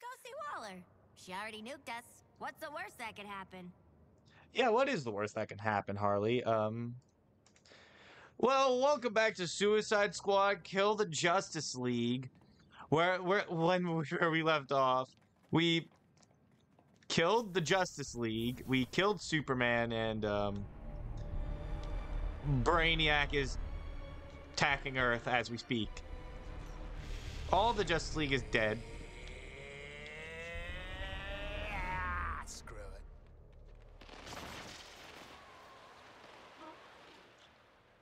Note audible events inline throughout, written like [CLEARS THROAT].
go see Waller. She already nuked us. What's the worst that could happen? Yeah, what is the worst that can happen, Harley? Um. Well, welcome back to Suicide Squad: Kill the Justice League, where where when [LAUGHS] where we left off, we killed the Justice League. We killed Superman, and um, Brainiac is attacking Earth as we speak. All the Justice League is dead. Ah, screw it.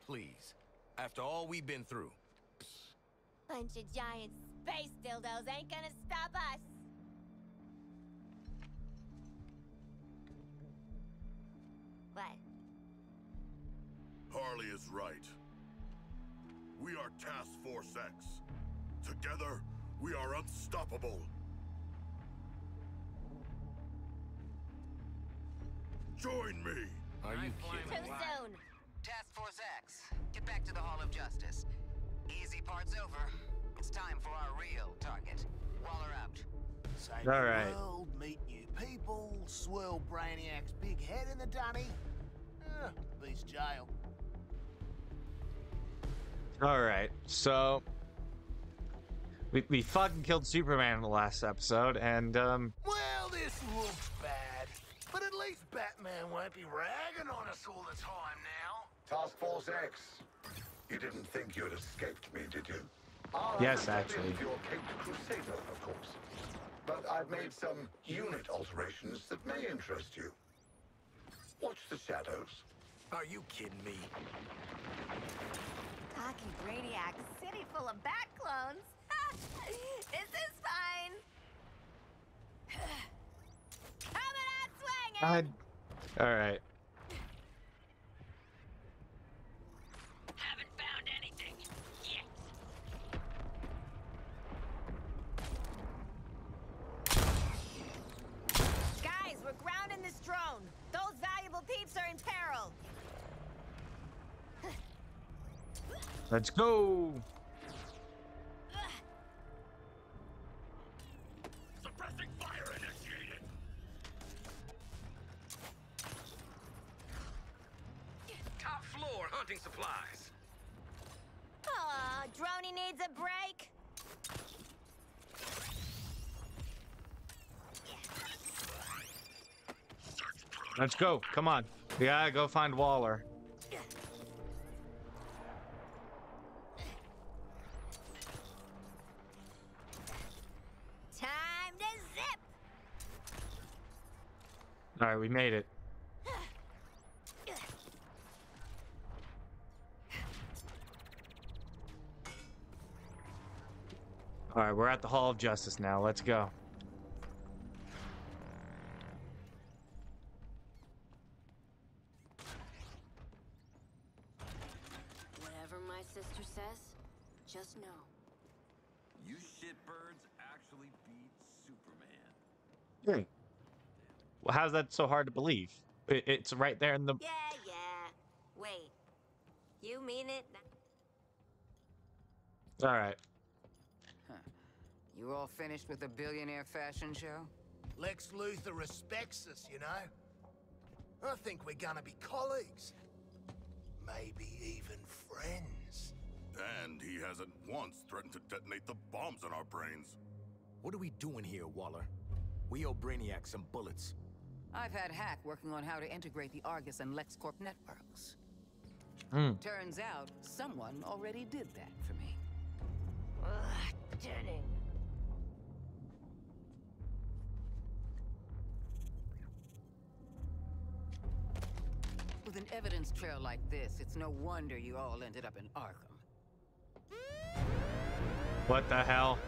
Please. After all we've been through. Bunch of giant space dildos ain't gonna stop us. What? Harley is right. We are Task Force X. Together, we are unstoppable. Join me. Are you kidding? Too soon. To the Hall of Justice. Easy part's over. It's time for our real target. Waller out. Save All the world, meet new people, swirl Brainiac's big head in the dunny. Uh, beats jail. All right, so we we fucking killed Superman in the last episode, and um, Well, this looks bad. But at least Batman won't be ragging on us all the time now. Task Force X. You didn't think you had escaped me, did you? I'll Yes, have to step actually. into Your Caped Crusader, of course. But I've made some unit alterations that may interest you. Watch the shadows. Are you kidding me? Talking Brainiac, city full of bat clones. [LAUGHS] this is fine. [SIGHS] Coming out swinging. I, all right, Haven't found anything yet. Guys, we're grounding this drone. Those valuable peeps are in peril. let's go. Suppressing fire initiated. Top floor hunting supplies. Aw, Droney needs a break. Let's go. Come on, Yeah, go find Waller. Time to zip. All right, we made it. All right, we're at the Hall of Justice now. Let's go. Whatever my sister says, just know. You shitbirds actually beat Superman. Well, how's that so hard to believe? It, it's right there in the. Yeah, yeah. Wait. You mean it? All right. You all finished with the billionaire fashion show? Lex Luthor respects us, you know? I think we're gonna be colleagues. Maybe even friends. And he hasn't once threatened to detonate the bombs in our brains. What are we doing here, Waller? We owe Brainiac some bullets. I've had Hack working on how to integrate the Argus and LexCorp networks. Hmm. Turns out, someone already did that for me. Ugh, Denning. With an evidence trail like this, it's no wonder you all ended up in Arkham. What the hell?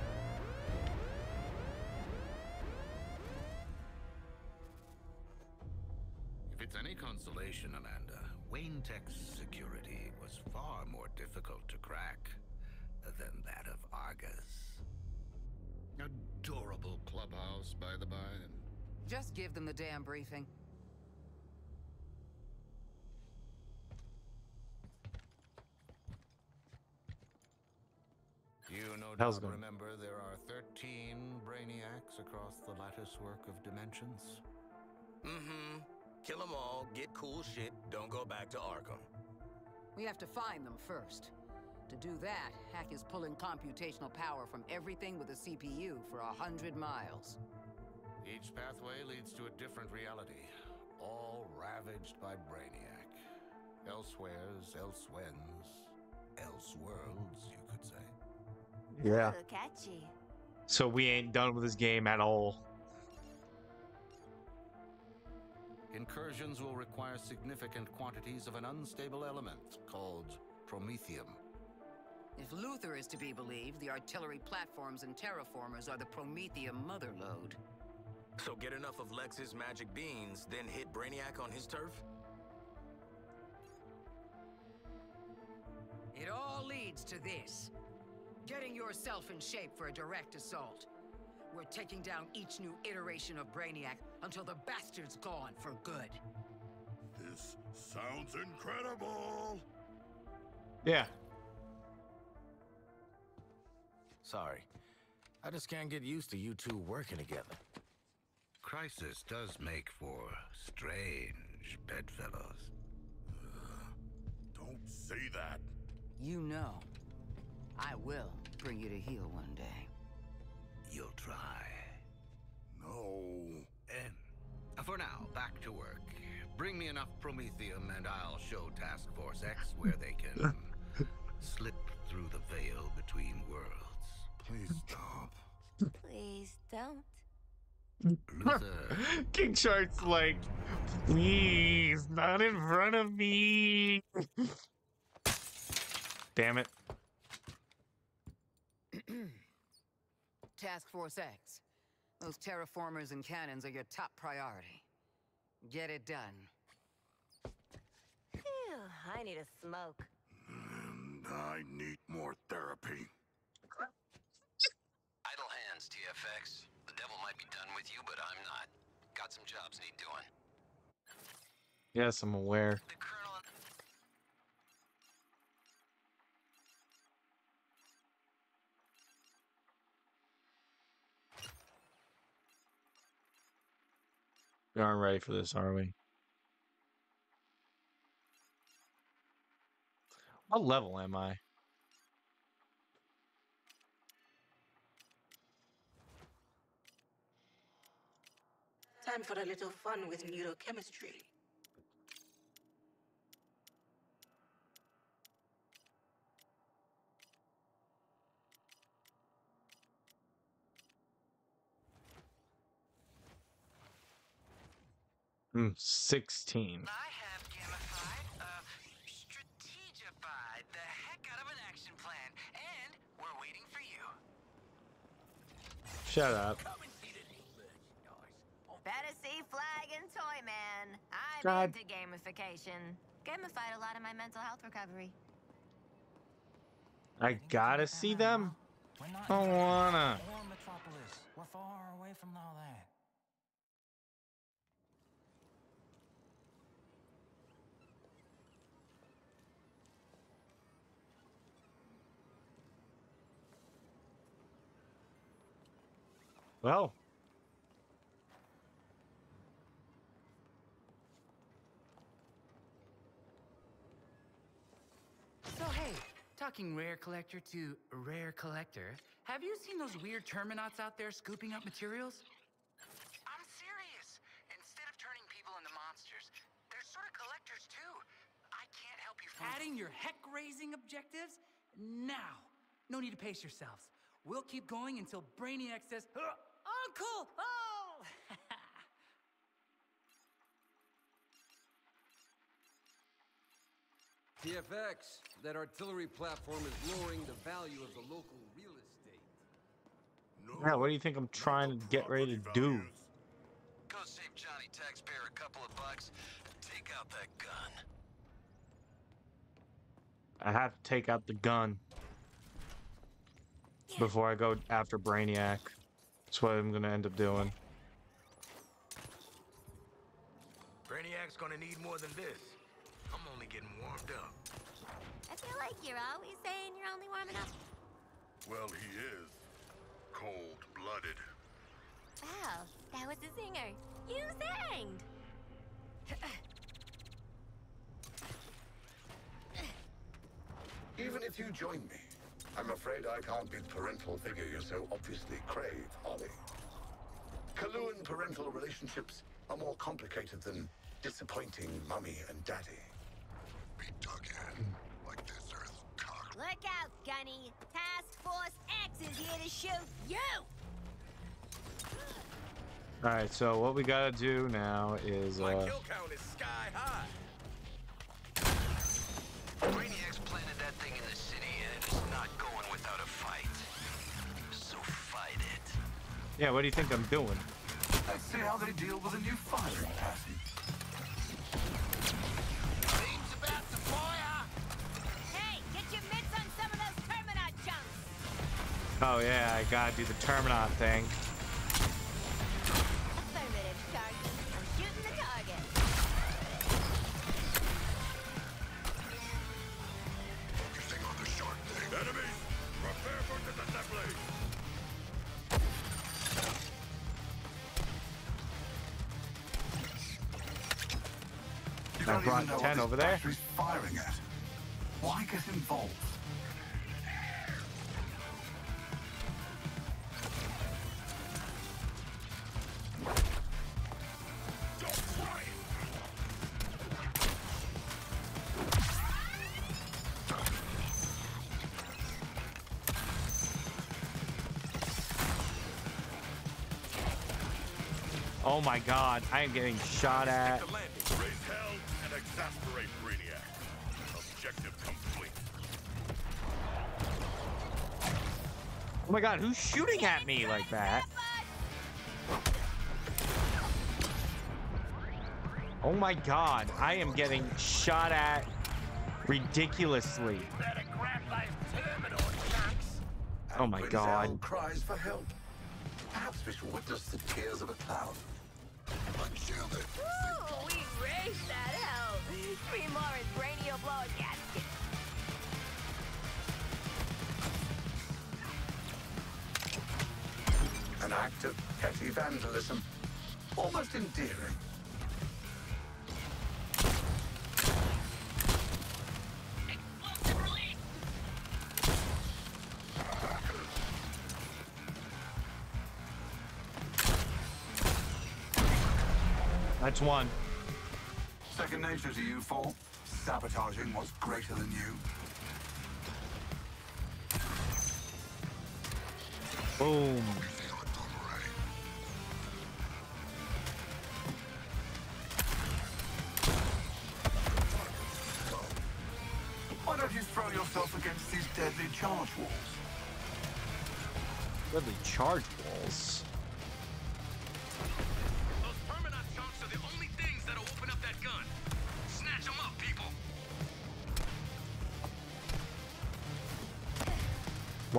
If it's any consolation, Amanda, Wayne Tech's security was far more difficult to crack than that of Argus. Adorable clubhouse, by the by. Just give them the damn briefing. You no How's it doubt going? remember there are 13 brainiacs across the latticework of dimensions? Mm-hmm. Kill them all, get cool shit, don't go back to Arkham. We have to find them first. To do that, Hack is pulling computational power from everything with a CPU for a hundred miles. Each pathway leads to a different reality, all ravaged by Brainiac. Elsewheres, elsewhens, elseworlds, you could say. Yeah. Ooh, catchy. So we ain't done with this game at all. Incursions will require significant quantities of an unstable element called promethium. If Luthor is to be believed, the artillery platforms and terraformers are the Promethium motherlode. So get enough of Lex's magic beans, then hit Brainiac on his turf? It all leads to this. Getting yourself in shape for a direct assault. We're taking down each new iteration of Brainiac until the bastard's gone for good. This sounds incredible! Yeah. Sorry. I just can't get used to you two working together. Crisis does make for strange bedfellows. Don't say that. You know, I will bring you to heel one day. You'll try. No. And for now, back to work. Bring me enough promethium and I'll show Task Force X where they can [LAUGHS] slip through the veil between worlds. Please stop. Please don't. Luthor, [LAUGHS] King Shark's like, please, not in front of me. Damn it. [CLEARS THROAT] Task Force X. Those terraformers and cannons are your top priority. Get it done. Phew, I need a smoke. And I need more therapy. Idle hands, TFX. The devil might be done with you, but I'm not. Got some jobs need doing. Yes, I'm aware. Aren't ready for this, are we? What level am I? Time for a little fun with neurochemistry. Hmm, 16. I have gamified, uh, strategified the heck out of an action plan, and we're waiting for you. Shut up. Fantasy Flag and Toyman. I'm God. into gamification. Gamified a lot of my mental health recovery. I gotta see them? We're Don't wanna. We're far away from all that. Well, So hey, talking rare collector to rare collector, have you seen those weird Terminauts out there scooping up materials? I'm serious. Instead of turning people into monsters, they're sort of collectors too. I can't help you from adding your heck-raising objectives now. No need to pace yourselves. We'll keep going until Brainiac says, "Uh, "Uncle, oh!" [LAUGHS] TFX, that artillery platform is lowering the value of the local real estate. yeah, what do you think I'm trying to get ready to do? Go save Johnny Taxpayer a couple of bucks. Take out that gun. I have to take out the gun before I go after Brainiac. That's what I'm gonna end up doing. Brainiac's gonna need more than this. I'm only getting warmed up. I feel like you're always saying you're only warming up. Well, he is cold-blooded. Wow, that was a singer. You sang! Even if you join me, I'm afraid I can't be the parental figure you so obviously crave, Holly. Coluan parental relationships are more complicated than disappointing mummy and daddy. Be dug in like this earth cock. Look out, Gunny. Task Force X is here to shoot you! All right, so what we gotta do now is My uh, kill count is sky high. Yeah. What do you think I'm doing? Let's see how they deal with a new firing pattern. Beam's about to fire! Hey, get your mitts on some of those Terminaut chunks! Oh yeah, I gotta do the Terminaut thing. Oh my God, I am getting shot at. Raise hell and exasperate Brainiac. Objective complete. Oh my God, who's shooting at me like that? Oh my God, I am getting shot at ridiculously. Better grab those Terminaut chunks! Oh my God. Zell cries for help. Perhaps we shall witness the tears of a clown. Unshield it. Ooh, we raised that hell! Three more and Brainy will blow a gasket. An act of petty vandalism. Almost endearing. That's one. Second nature to you four. Sabotaging what's greater than you. Boom. Feel it, Boomerang. Why don't you throw yourself against these deadly charge walls? Deadly charge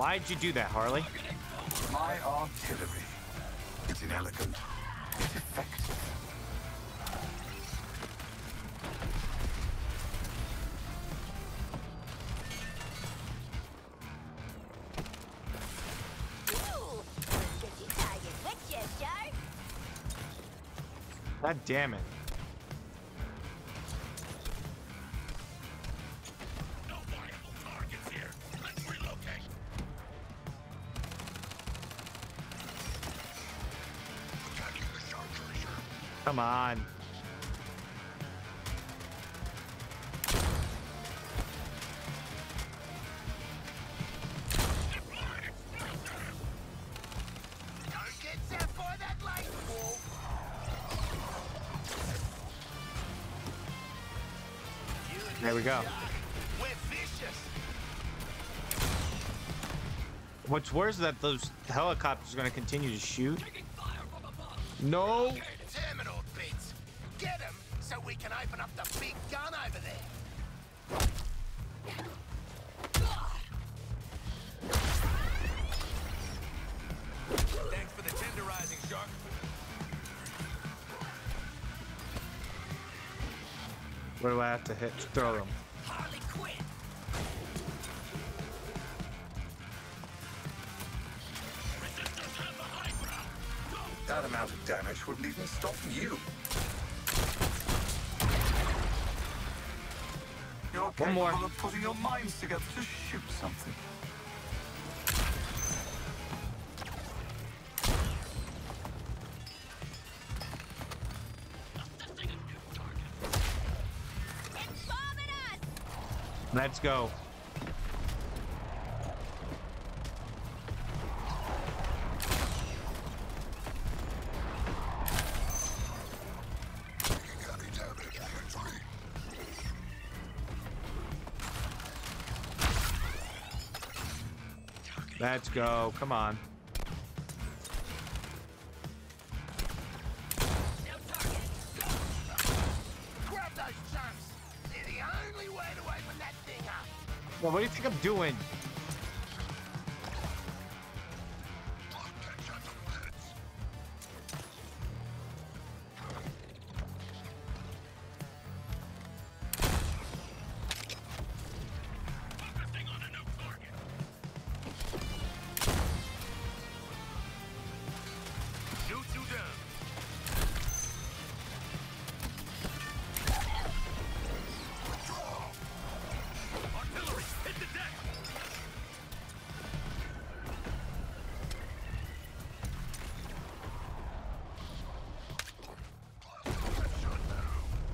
Why'd you do that, Harley? My artillery. It's inelegant. It's effective. Ooh, get your target with you, Shark. God damn it. Come on. There we go. What's worse is that those helicopters are going to continue to shoot. No. We can open up the big gun over there! Thanks for the tenderizing, Shark. Where do I have to hit? Throw them. Harley quit! That amount of damage wouldn't even stop you. One capable more. of putting your minds together to shoot something. Let's go. Let's go. Come on. Grab those chunks! They're the only way to open that thing up! Well, what do you think I'm doing?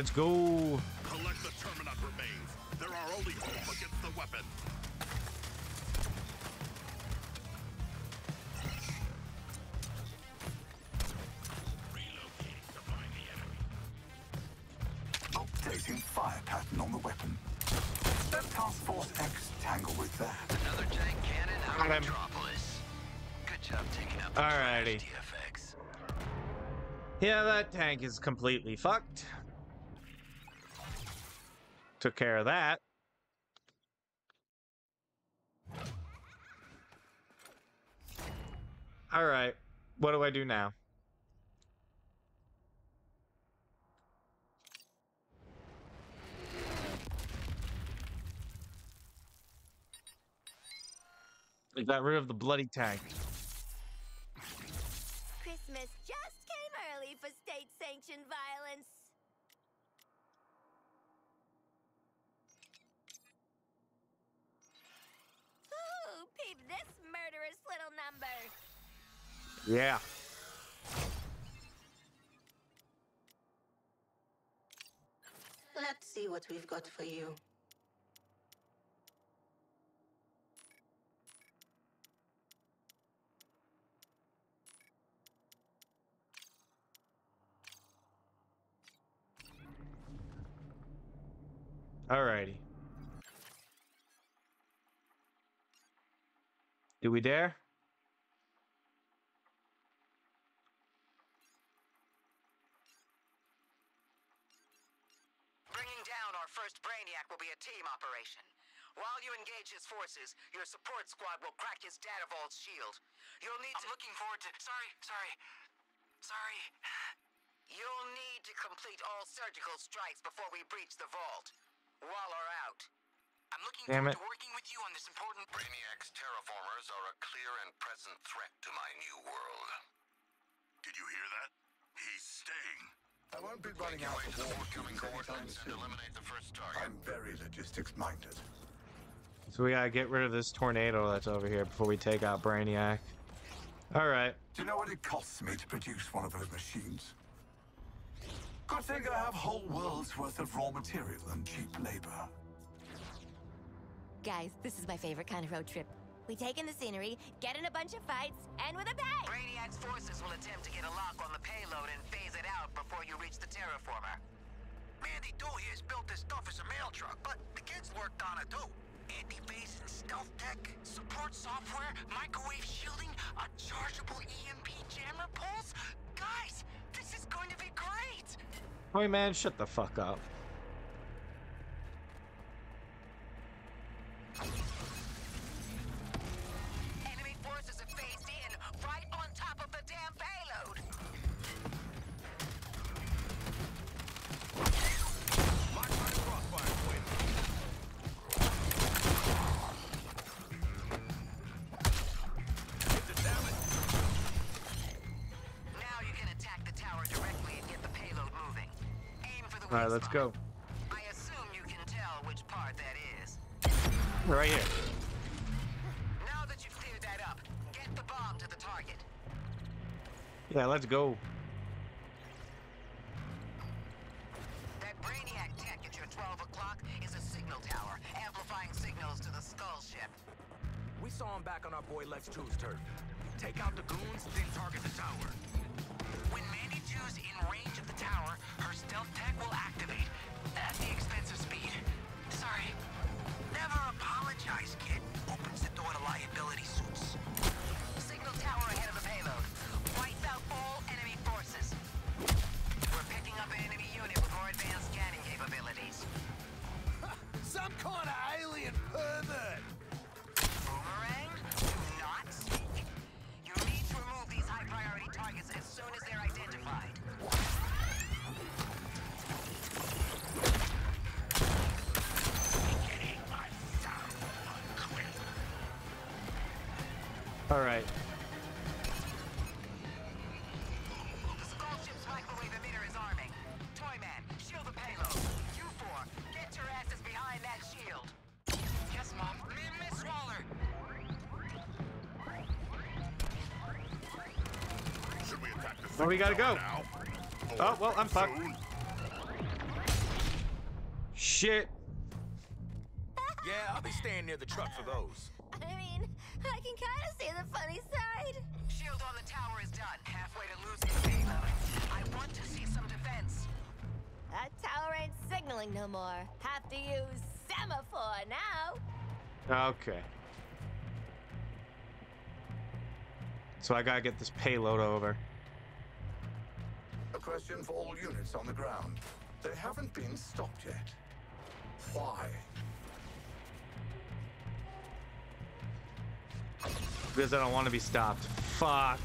Let's go. Collect the Terminaut remains. They're only hope against the weapon. Updating fire pattern on the weapon. Let Task Force X tangle with that. Another tank cannon out of him. Metropolis. Good job taking out the Alrighty. TFX. Yeah, that tank is completely fucked. Took care of that. All right. What do I do now? I got rid of the bloody tank. Christmas just came early for state-sanctioned violence. Yeah. Let's see what we've got for you. Alrighty. Do we dare? Bringing down our first Brainiac will be a team operation. While you engage his forces, your support squad will crack his data vault's shield. You'll need I'm looking forward to. Sorry, sorry, sorry. You'll need to complete all surgical strikes before we breach the vault. Waller out. I'm looking Damn forward it. to working with you on this important. Brainiac's terraformers are a clear and present threat to my new world. Did you hear that? He's staying. I won't be running out of war Incoming machines coordinates and eliminate the first target. I'm very logistics minded. So we gotta get rid of this tornado that's over here before we take out Brainiac. Alright. Do you know what it costs me to produce one of those machines? Good thing I have whole world's worth of raw material and cheap labor. Guys, this is my favorite kind of road trip. We take in the scenery, get in a bunch of fights, and with a bang! Brainiac's forces will attempt to get a lock on the payload and phase it out before you reach the terraformer. Mandy Dole here's built this stuff as a mail truck, but the kids worked on it too. Anti-base and stealth tech, Support software, microwave shielding, a chargeable EMP jammer pulse? Guys, Toyman, shut the fuck up. Go. I assume you can tell which part that is. Right here. Now that you've cleared that up, get the bomb to the target. Yeah, let's go. That Brainiac tech at your 12 o'clock is a signal tower, amplifying signals to the skull ship. We saw him back on our boy Lex 2's turf. Take out the goons, then target the tower. When Mandy 2's in range of the tower, her stealth tech will activate at the expense of speed. Sorry. Never apologize, kid. Opens the door to liability suits. Signal tower ahead of the payload. Wipe out all enemy forces. We're picking up an enemy unit with more advanced scanning capabilities. [LAUGHS] Some kind of alien pervert. Attack the Well, we gotta go. Oh, well, I'm fucked. Shit. Yeah, I'll be staying near the truck for those. I mean, I can kind of see the funny side. Shield on the tower is done. Halfway to losing the payload. I want to see some defense. That tower ain't signaling no more. Have to use semaphore now. Okay. So I gotta get this payload over. A question for all units on the ground. They haven't been stopped yet. Why? Because I don't want to be stopped. Fuck.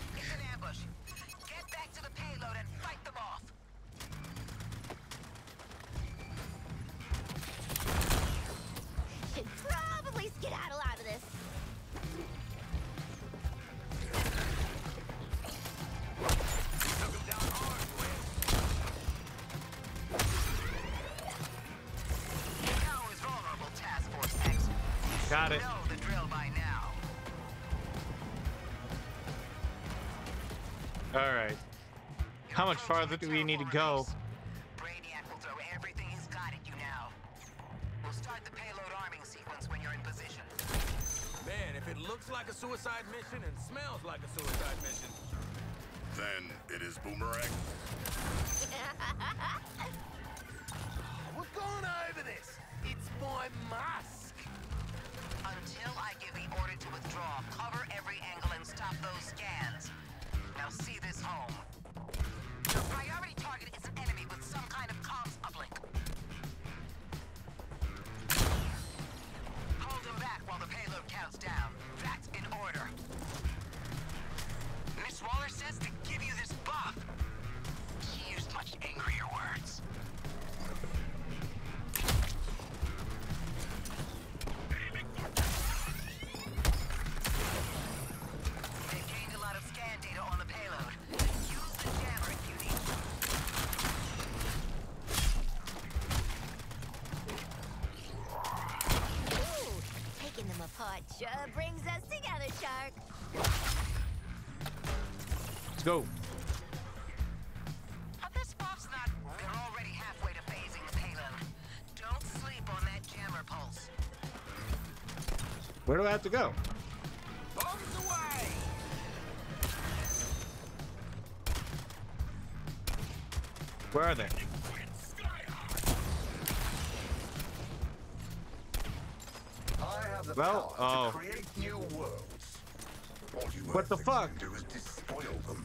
Farther do we need to go? Brainiac will throw everything he's got at you now. We'll start the payload arming sequence when you're in position. Man, if it looks like a suicide mission and smells like a suicide mission, Then it is Boomerang. [LAUGHS] We're going over this. It's my mask. Until I give the order to withdraw, cover every angle and stop those scans. Now see this home. Target is an enemy with some kind of comms uplink. Hold him back while the payload counts down. That's in order. Miss Waller says to taking sure brings us together, Shark. Let's go. But this buff's not... They're already halfway to phasing the payload. Don't sleep on that jammer pulse. Where do I have to go? Bombs away! Where are they? I have the Well, oh. to create new worlds. All you What the fuck? do is despoil them.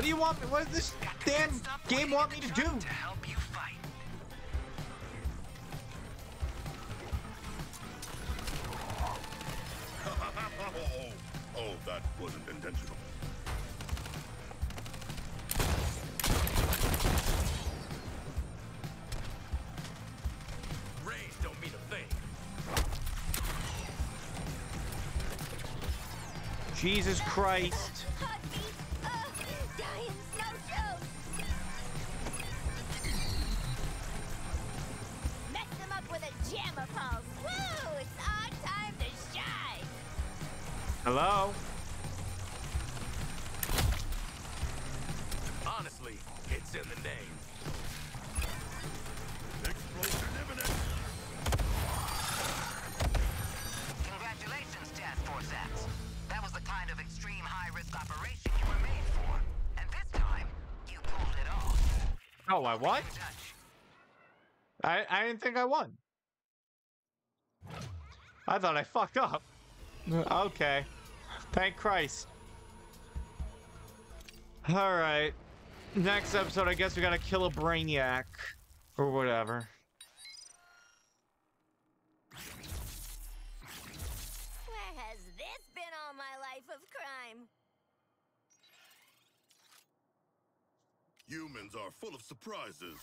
What do you want me? What does this damn game want me to do? To help you fight. oh, that wasn't intentional. Range don't mean a thing. Jesus Christ. Hello? Honestly, it's in the name. Explosion imminent. Congratulations, Task Force X. That was the kind of extreme high-risk operation you were made for. And this time, you pulled it off. Oh, I what? I, I didn't think I won. I thought I fucked up. [LAUGHS] Okay. Thank Christ. Alright. Next episode, I guess we gotta kill a brainiac. Or whatever. Where has this been all my life of crime? Humans are full of surprises.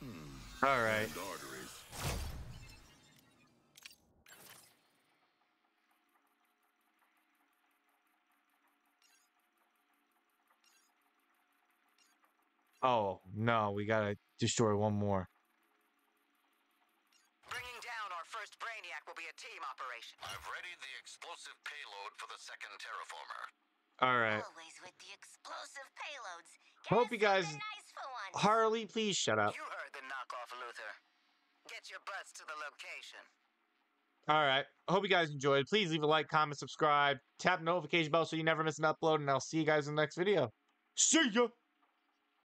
Hmm. Alright. And arteries. Oh, no, we gotta destroy one more. Bringing down our first Brainiac will be a team operation. I've readied the explosive payload for the second terraformer. Alright. Always with the explosive payloads. Hope you guys. Nice for once. Harley, please shut up. You heard the knockoff, Luthor. Get your butts to the location. Alright. Hope you guys enjoyed. Please leave a like, comment, subscribe, tap the notification bell so you never miss an upload, and I'll see you guys in the next video. See ya!